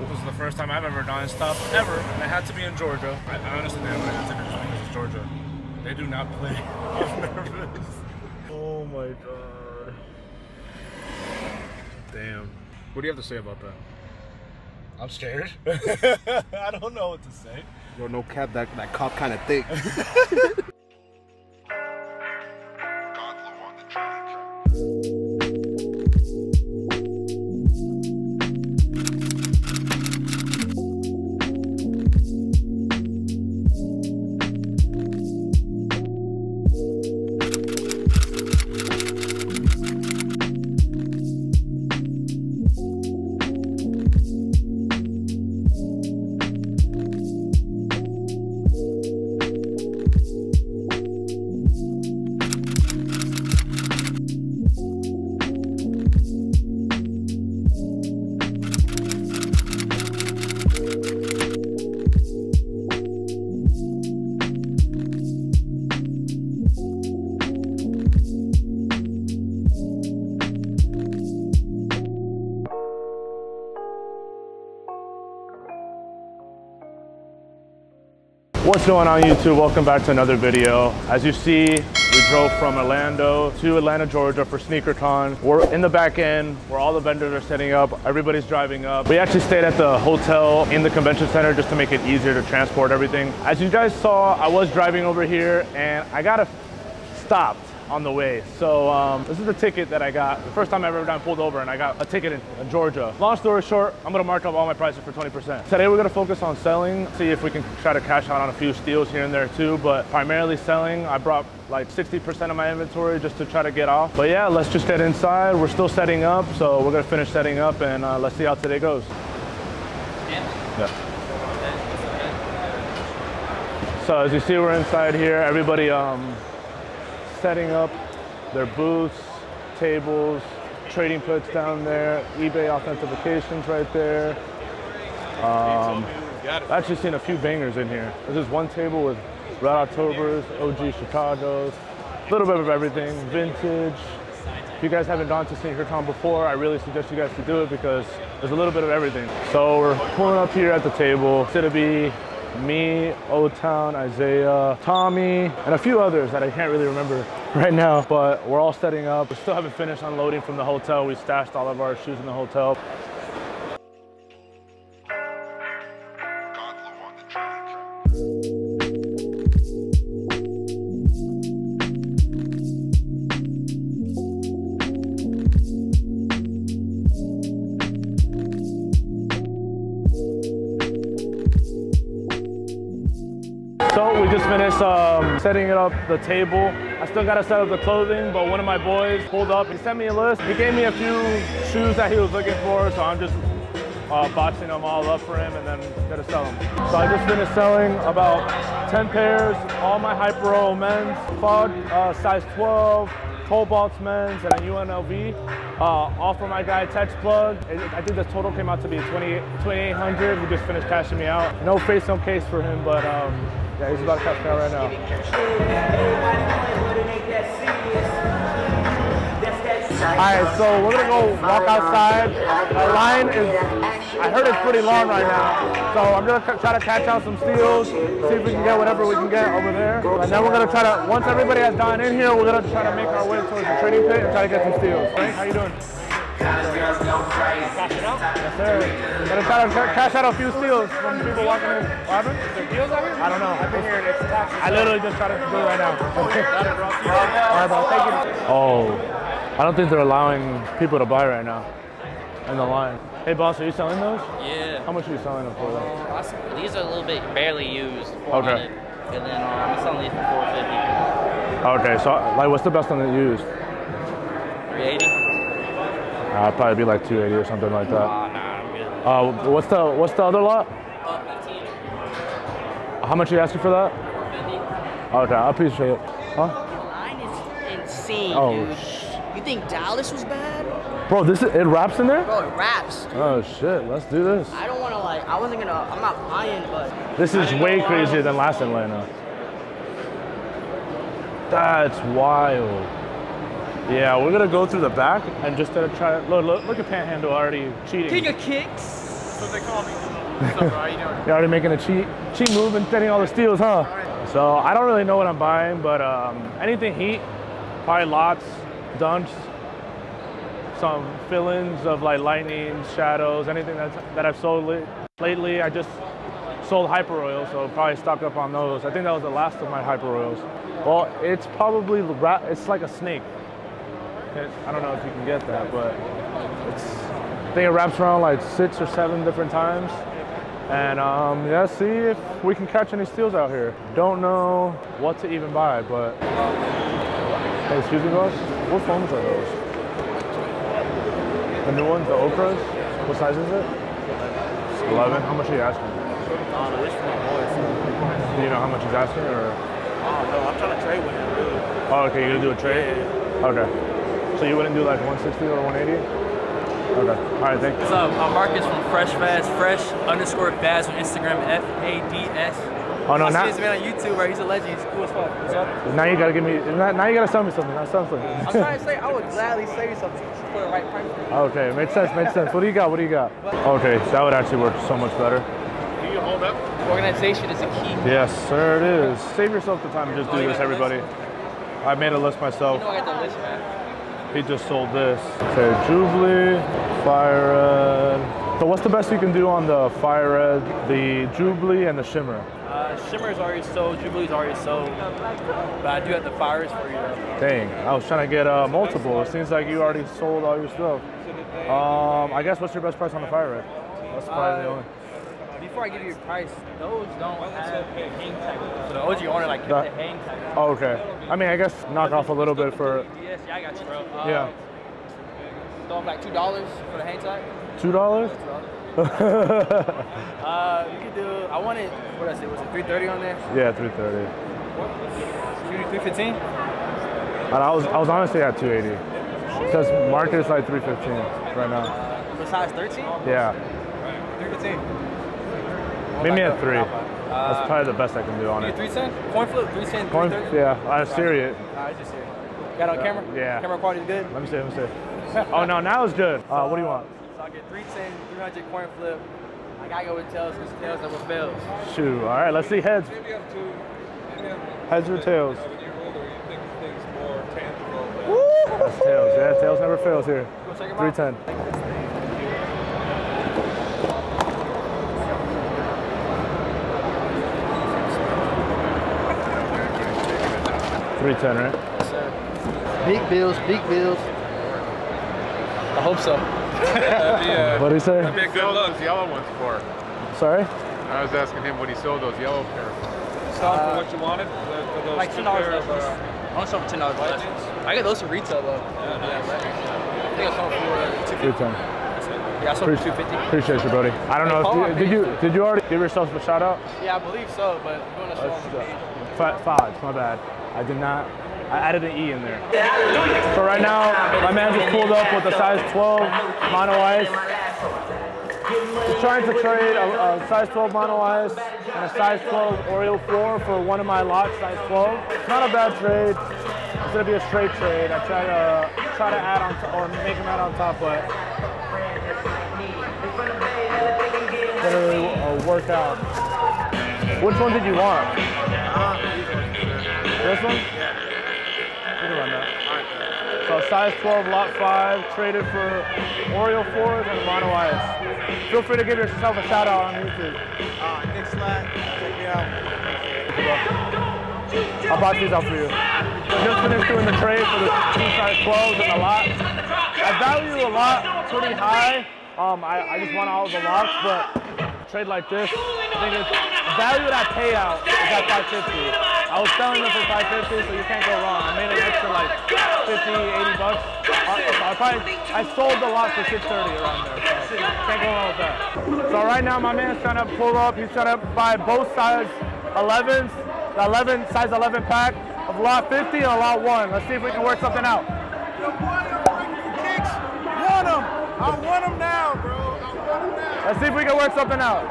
This is the first time I've ever done stuff ever, and it had to be in Georgia. I, honestly didn't want to because it's Georgia. They do not play. I'm nervous. Oh my god. Damn. What do you have to say about that? I'm scared. I don't know what to say. Yo, no cap, that, that cop kind of thick. What's going on YouTube? Welcome back to another video. As you see, we drove from Orlando to Atlanta, Georgia for SneakerCon. We're in the back end where all the vendors are setting up. Everybody's driving up. We actually stayed at the hotel in the convention center just to make it easier to transport everything. As you guys saw, I was driving over here and I got stopped on the way. So um, this is the ticket that I got. The first time I've ever done pulled over and I got a ticket in, in Georgia. Long story short, I'm gonna mark up all my prices for 20%. Today we're gonna focus on selling, see if we can try to cash out on a few steals here and there too, but primarily selling. I brought like 60% of my inventory just to try to get off. But yeah, let's just get inside. We're still setting up, so we're gonna finish setting up and uh, let's see how today goes. Yeah. So as you see, we're inside here. Everybody um, setting up their booths, tables, trading pits down there, eBay authentications right there. Um, I've actually seen a few bangers in here. This is one table with Red Octobers, OG Chicago's, a little bit of everything, vintage. If you guys haven't gone to SneakerCon before, I really suggest you guys to do it because there's a little bit of everything. So we're pulling up here at the table. It's gonna be me, O-Town, Isaiah, Tommy, and a few others that I can't really remember right now, but we're all setting up. We still haven't finished unloading from the hotel. We stashed all of our shoes in the hotel. Up, the table. I still gotta set up the clothing, but one of my boys pulled up, he sent me a list. He gave me a few shoes that he was looking for, so I'm just uh, boxing them all up for him and then gonna sell them. So I just finished selling about 10 pairs, all my Hypero men's, Fog uh, size 12, Cobalt's men's, and a UNLV. Uh, all for my guy Text Plug. I think the total came out to be 2800 He just finished cashing me out. No face, no case for him, but um, yeah, he's about to cash me right now. All right, so we're gonna go walk outside. The line is, I heard it's pretty long right now. So I'm gonna try to catch out some steals, see if we can get whatever we can get over there. And then we're gonna try to, once everybody has gone in here, we're gonna try to make our way towards the trading pit and try to get some steals. Frank, how you doing? Yes, sir. Gonna try to cash out a few steals from people walking in. What happened? Is there deals out here? I don't know. I've been here and it's I literally just tried to do it right now. All right, bro. Thank you. Oh, I don't think they're allowing people to buy right now in the line. Hey, boss, are you selling those? Yeah. How much are you selling them for? Though? Uh, these are a little bit barely used. Okay. And then um, I'm selling these for 450. Okay, so like, what's the best one that you used? 380. Uh, probably be like 280 or something like that. Ah, nah, I'm good. Uh, what's the what's the other lot? Uh, 15. How much are you asking for that? 450. Okay, I appreciate it. Huh? line is insane, Oh, dude. You think Dallas was bad? Bro, this is, it wraps in there? Bro, it raps. Oh shit, let's do this. I don't want to like. I wasn't gonna. I'm not buying, but This is way crazier than last Atlanta. That's wild. Yeah, we're gonna go through the back and just gonna try. Look, look, look at Panhandle already cheating. King of Kicks. That's what they call me. What's bro? You doing? You're already making a cheat cheat move and getting all the steals, huh? So I don't really know what I'm buying, but um, anything heat, probably lots, dunks, some fill-ins of like lightning, shadows, anything that's, that I've sold li- lately. I just sold Hyper Royal, so probably stock up on those. I think that was the last of my Hyper Royals. Well, it's probably ra- it's like a snake. I don't know if you can get that, but it's I think it wraps around like six or seven different times. And um, yeah, see if we can catch any steals out here. Don't know what to even buy, but hey, excuse me, boss. What phones are those? The new ones, the Okras. What size is it? 11. How much are you asking? Do you know how much he's asking, or? Oh, no, I'm trying to trade with him, really. Oh, okay, you're gonna do a trade? Okay. So you wouldn't do like 160 or 180? Okay. All right, thank you. What's up? I'm Marcus from Fresh Fads, fresh underscore Fads on Instagram, F A D S. Oh no, I see now, this man on YouTube, bro. He's a legend. He's cool as fuck. What's up? now you gotta give me. Now now you gotta sell me something. Now sell something. I'm trying to say I would gladly sell you something for the right price. Okay, makes sense, makes sense. What do you got? What do you got? Okay, so that would actually work so much better. Do you hold up? Organization is a key. Yes, sir, it is. Save yourself the time and just do Oh, you this, got the everybody. I made a list myself. You know I got the list, man. He just sold this. Okay, Jubilee, Fire Red. So what's the best you can do on the Fire Red, the Jubilee, and the Shimmer? Uh, Shimmer's already sold, Jubilee's already sold, but I do have the fires for you. Dang, I was trying to get uh, multiple. It seems like you already sold all your stuff. Um, I guess what's your best price on the Fire Red? That's probably the Uh, only. Before I give you a price, those don't have hang tag. So the OG owner like kept That- the hang tag. Oh, okay. I mean, I guess knock off a little bit for Yes, yeah, I got you, bro. Uh, yeah, Throw them like two dollars for the hang tag. two dollars. Uh, you could do. I wanted. What did I say? Was it three thirty on there? yeah, three thirty. Three fifteen. And I was I was honestly at 280 because market is like 315 right now. For size thirteen. Yeah, Three fifteen. Maybe me at three. Uh, That's probably the best I can do on it. Three cent? Coin flip, three cent, Coin, Yeah, I steer it. I just steer it. Got on camera? Yeah. Camera quality good? Let me see, let me see. oh, no, now it's good. Uh, what do you want? So I get three cents, three hundred coin flip. I gotta go with tails because tails never fails. Shoot, all right, let's see heads. Heads or tails? Woo! That's tails, yeah, tails never fails here. 310. 310. Three ten, right? Big bills, big bills. I hope so. A, What do you say? that'd be a good look. those yellow ones for? Sorry. I was asking him what he sold those yellow pair for. Sell them for uh, what you wanted. For, for those Like two ten dollars pair of, uh, I want some for ten dollars less. I get those for retail though. Yeah, I think I sold for uh, two Three fifty. ten. Yeah, I sold for two fifty. Appreciate you, buddy. I don't know. follow If, my did you page, did you already give yourself a shout out? Yeah, I believe so, but I'm going to show on the page. Five, five, my bad. I did not. I added an E in there. So right now, my man just pulled up with a size 12 mono ice. He's trying to trade a, a size 12 mono ice and a size 12 Oreo 4 for one of my lots, size 12. It's not a bad trade. It's gonna be a straight trade. I try to try to add on or make him add on top, but didn't really uh, work out. Which one did you want? This one? Think about that. So size 12, lot 5, traded for Oreo 4s and Mono Ice. Feel free to give yourself a shout out on YouTube. Uh, Nick Slack, check me out. I bought these out for you. So just finished doing the trade for the two size 12s and the lot. I value a lot pretty high. Um, I, I just want all the lots, but a trade like this, I think it's value that payout is at 550. I was selling them for 550, so you can't go wrong. I made an extra like 50, 80 bucks. I, I probably I sold the lot for 630 around there, so can't go wrong with that. So right now my man's trying to pull up. He's trying to buy both size 11s, the 11 size 11 pack of lot 50 and a lot one. Let's see if we can work something out. Your boy done bring kicks. Want them. I want them now, bro. I want them now. Let's see if we can work something out.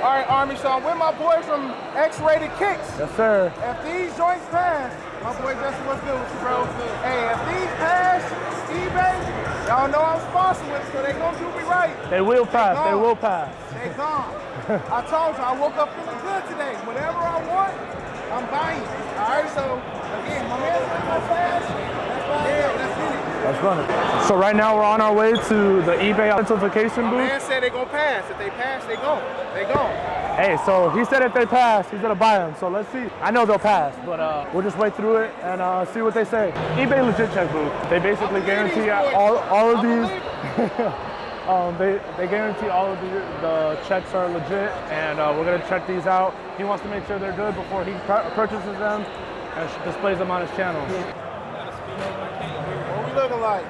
Want them now. All right, Army, so I'm with my boy from X-Rated Kicks. Yes, sir. If these joints pass, my boy Justin, what's good with you, bro? Hey, if these pass eBay, Y'all know I'm sponsored with so they gonna do me right. They will pass. They gone. will pass. They gone. I told you, I woke up feeling good today. Whatever I want, I'm buying. All right, so again, my man's not gonna pass. That's why yeah, that's it. That's funny. So right now we're on our way to the eBay authentication booth. man said they gonna pass. If they pass, they go. They go. Hey, so he said if they pass, he's gonna buy them. So let's see. I know they'll pass, but uh, we'll just wait through it and uh, see what they say. eBay legit check booth. They basically guarantee all, all of I these. um, they they guarantee all of the, the checks are legit, and uh, we're gonna check these out. He wants to make sure they're good before he pur- purchases them and displays them on his channel. What we looking like?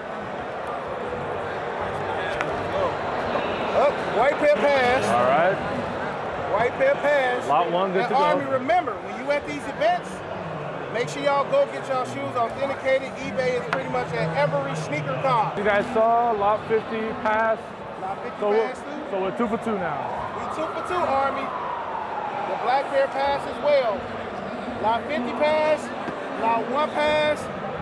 Oh, white pair pass. All right, White pair pass. lot one good and to go. Army, remember, when you at these events, make sure y'all go get y'all shoes authenticated. eBay is pretty much at every sneaker con. You guys saw lot 50 pass. Lot 50 So we're, pass through. so we're two for two now. We two for two, Army. The black pair pass as well. Lot 50 pass, lot one pass.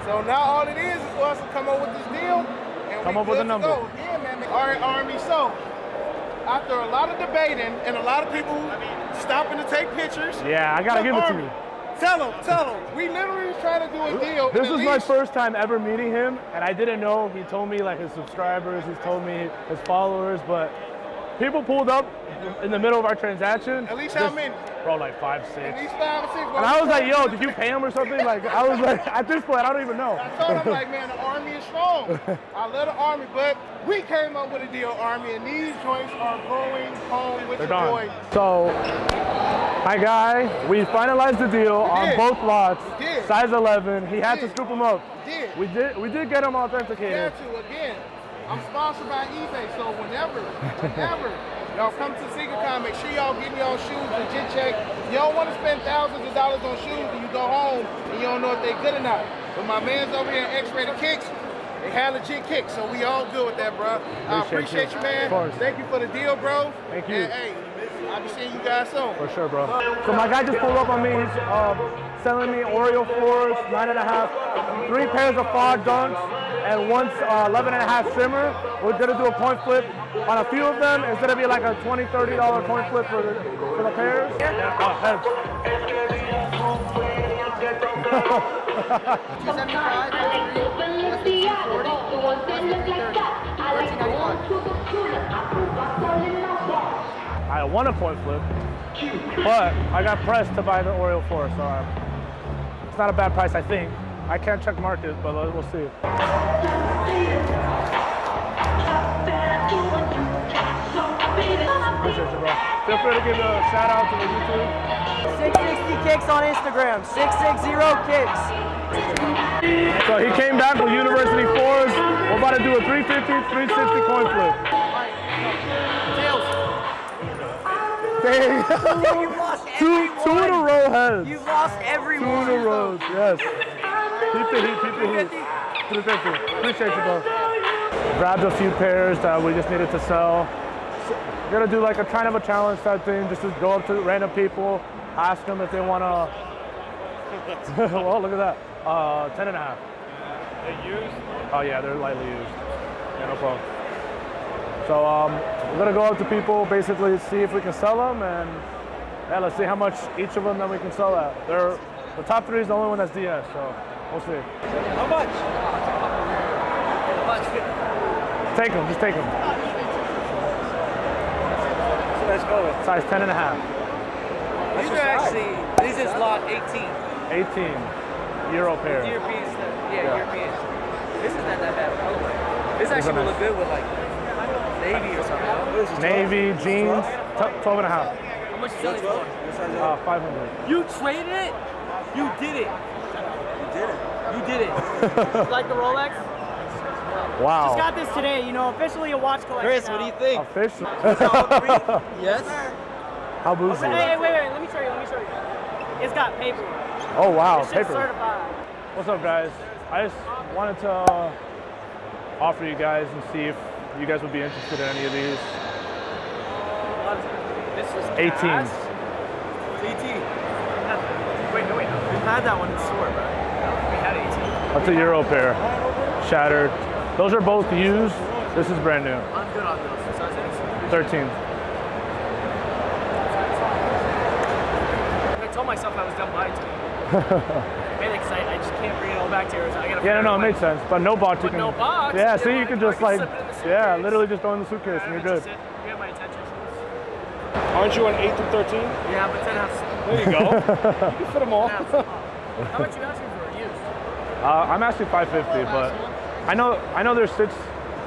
So now all it is is for us to come up with this deal. And Come we up with a number. Go. Yeah, man. All right, Army. So after a lot of debating and a lot of people stopping to take pictures. Yeah, I gotta give it to Army, you. Tell them, tell them. We literally was trying to do a deal. This is my first time ever meeting him, and I didn't know. He told me like his subscribers, he's told me his followers, but people pulled up in the middle of our transaction. At least how many? Bro, like five, six. At least five or six. And I was like, yo, did you pay him or something? Like, I was like, at this point, I don't even know. I told him like, man, the army is strong. I love the army, but we came up with a deal, army, and these joints are going home with They're your boy. So, my guy, we finalized the deal on both lots. Size 11. He had to scoop them up. We did. We did. Get them authenticated. Got to again. I'm sponsored by eBay, so whenever, whenever y'all come to SneakerCon, make sure y'all getting y'all shoes legit check. You don't want to spend thousands of dollars on shoes and you go home and you don't know if they're good or not. But my man's over here at X-Rated Kicks, they have legit kicks, so we all good with that, bro. I Appreciate appreciate you. you, man. Thank you for the deal, bro. Thank you. And, hey, I'll be seeing you guys soon. For sure, bro. So my guy just pulled up on me. Uh, selling me Oreo fours, nine and a half, three pairs of fog dunks, and once uh, 11 and a half shimmer. We're gonna do a coin flip on a few of them. It's gonna be like a 20, 30 dollar coin flip for the for the pairs. Yeah. Uh, heads. 275, 240, I won a coin flip, but I got pressed to buy the Oreo four, so uh, it's not a bad price, I think. I can't check market, but uh, we'll see. Appreciate you, bro. Feel free to give a shout out to the YouTube. 660 kicks on Instagram. 660 kicks. So he came back with University fours. We're about to do a 350, 360 coin flip. Tails. Dang. You've lost two, every two in a one. row heads. You've lost every Two in a row, yes. Keep the heat, keep the heat. 350. Appreciate you, bro. Grabbed a few pairs that we just needed to sell. So, we're gonna do like a kind of a challenge type thing, just to go up to random people, ask them if they wanna. well, look at that. Uh, 10 and a half. They used? Oh yeah, they're lightly used. Yeah, no problem. So um, we're gonna go up to people, basically see if we can sell them, and yeah, let's see how much each of them that we can sell at. They're the top three is the only one that's DS, so we'll see. How much? Take them, just take them. So Let's go with. Size 10 and a half, These are actually, this is lot 18. 18 euro pair. European stuff. Uh, yeah, Yeah. European. This is not that bad of a. This actually are would look good with like navy or something. Navy jeans, t- 12 and a half, How much you selling for? uh, 500. You traded it? You did it. You did it. You did it. like the Rolex. Wow. Just got this today, you know, officially a watch collection. Chris, what do you think? Official. Yes. How boozy? Hey, hey, wait, wait, let me show you, let me show you. It's got paper. Oh wow, It's just paper. certified. What's up, guys? I just wanted to uh, offer you guys and see if you guys would be interested in any of these. This is 18. gas. TT. Wait, no, wait. We had that one in store, bro. We had 18. That's a Euro pair. Shattered. Those are both used. This is brand new. I'm good on those. Size 13. I told myself I was done buying today. Man, because I, I just can't bring it all back to Arizona. I gotta Yeah, no, no, it makes sense. But no box, you can. no box? Yeah, Yeah, so you like, can just like, slip it in the yeah, literally just throw in the suitcase a- and you're Yeah, good. Aren't you on 8 through 13? Yeah, but 10 half. There you go. you can fit them all. How much you asking for a used? Uh, I'm asking 550, but I know I know they're six.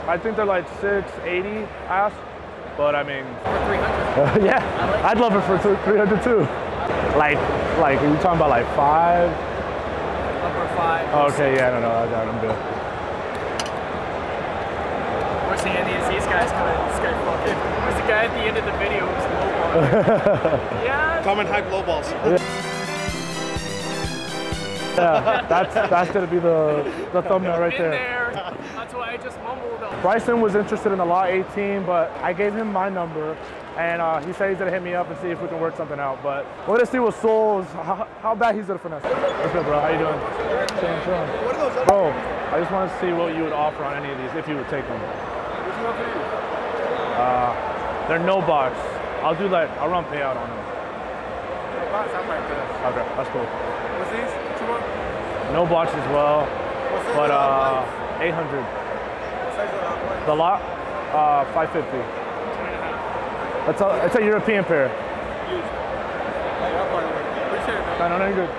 I think they're like 680 ask, but I mean, For 300. yeah, I'd love it for two- 300 too. Like, like, are you talking about like five? Upper 5. Oh, okay, yeah, no, no, I got I'm good. We're seeing these, these guys coming. This guy fucking. Where's the guy at the end of the video who's low Yeah. Commonhype low balls. Yeah, that's that's gonna be the the thumbnail right there. there. That's why I just mumbled. Bryson was interested in the lot 18, but I gave him my number, and uh, he said he's gonna hit me up and see if we can work something out. But we're gonna see what Souls, how, how bad he's gonna finesse. What's good, bro? How you doing? Chilling, chilling. Bro, I just want to see what you would offer on any of these if you would take them. Uh, they're no box. I'll do like I'll run payout on them. Okay, that's cool. What's these? Two more? No box as well, but uh, 800. The lot, uh, 550. That's a, it's a European pair. No, no, no, you're good.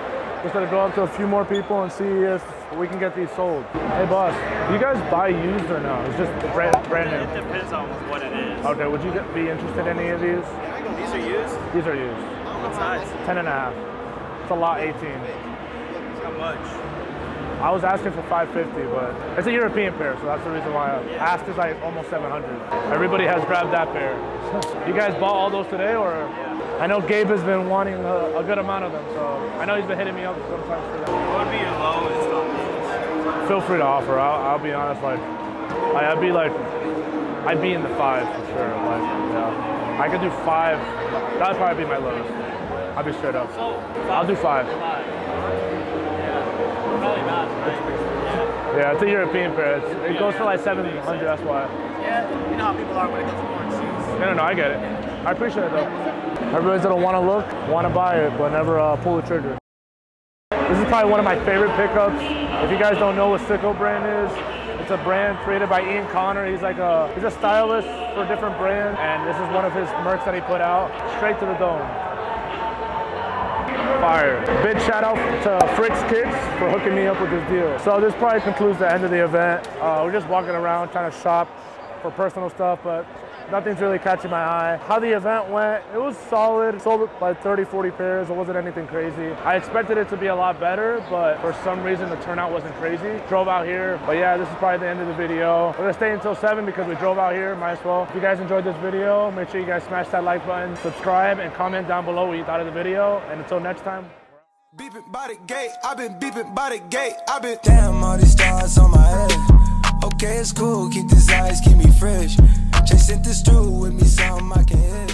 Just gonna go up to a few more people and see if we can get these sold. Hey, boss, do you guys buy used or no? It's just brand, brand new. It new. depends on what it is. Okay, would you be interested in any of these? These are used? These are used. What size? 10 and a half. It's a lot 18. How much? I was asking for 550, but it's a European pair, so that's the reason why I asked is like almost 700. Everybody has grabbed that pair. you guys bought all those today, or? I know Gabe has been wanting a, a good amount of them, so I know he's been hitting me up sometimes for them. What would be your lowest on these? Feel free to offer. I'll, I'll be honest, like, I, I'd be like, I'd be in the five for sure. Like, yeah, I could do five. That'd probably be my lowest. I'll be straight up. I'll do five. Five. Yeah. Probably not, right? Yeah, it's a European pair. It's, it goes for like 700. That's why. Yeah. You know how people are when it comes to orange shoes. No, no, no, I get it. I appreciate it though. Everybody's gonna wanna look, wanna buy it, but never uh, pull the trigger. This is probably one of my favorite pickups. If you guys don't know what Sicko brand is, it's a brand created by Ian Connor. He's like a he's a stylist for different brands, and this is one of his merch that he put out. Straight to the dome. Fire. Big shout out to Fritz Kicks for hooking me up with this deal. So this probably concludes the end of the event. Uh, we're just walking around trying to shop for personal stuff, but nothing's really catching my eye. How the event went, it was solid. Sold like 30, 40 pairs. It wasn't anything crazy. I expected it to be a lot better, but for some reason the turnout wasn't crazy. Drove out here, but yeah, this is probably the end of the video. We're gonna stay until seven because we drove out here, might as well. If you guys enjoyed this video, make sure you guys smash that like button, subscribe, and comment down below what you thought of the video. And until next time, Beeping by the gate, I've been beeping by the gate, I've been Damn, all these stars on my head. Okay, it's cool, keep these eyes, keep me fresh. Chasing this through with me, something I can hit.